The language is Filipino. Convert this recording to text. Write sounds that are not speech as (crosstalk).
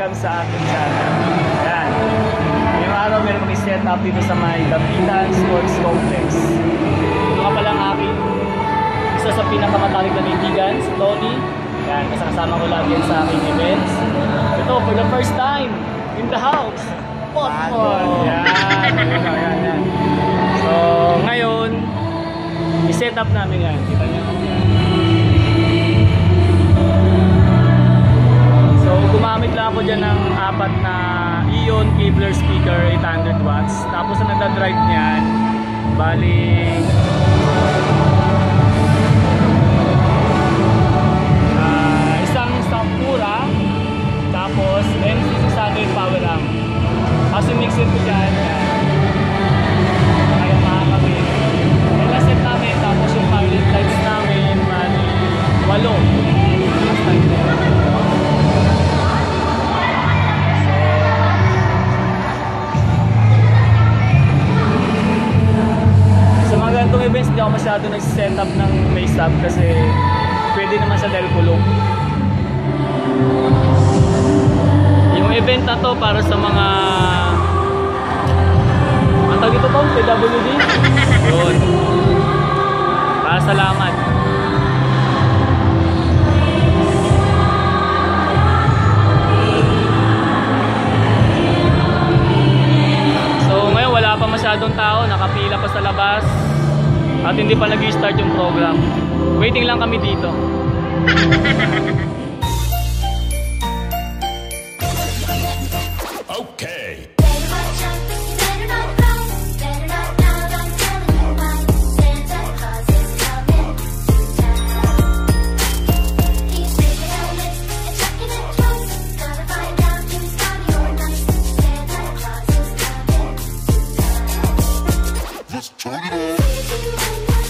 sa aking channel. Yan. Ngayong araw meron kami set up dito sa may Dapitan Sports Complex. Ito nga pala ang aking isa sa pinakamatalik na kaibigan, si Tony. Yan, kasama ko lagi yan sa aking events. Ito, for the first time, in the house, Potpon. Yan, yan, yan. So, ngayon, i-set up namin yan. Kita niyo. Gumamit lang ako dyan ng apat na Ion Kevlar speaker, 800 watts. Tapos ang nagda-drive niyan, bali events, hindi ako masyado nag-set up ng face up kasi pwede naman sa dahil kulong. Yung event na to para sa mga ang tawag ito to? PWD? Yun. Para salamat. So ngayon wala pa masyadong tao, nakapila pa sa labas at hindi pa nag-start yung program. Waiting lang kami dito. (laughs) Just turn it on.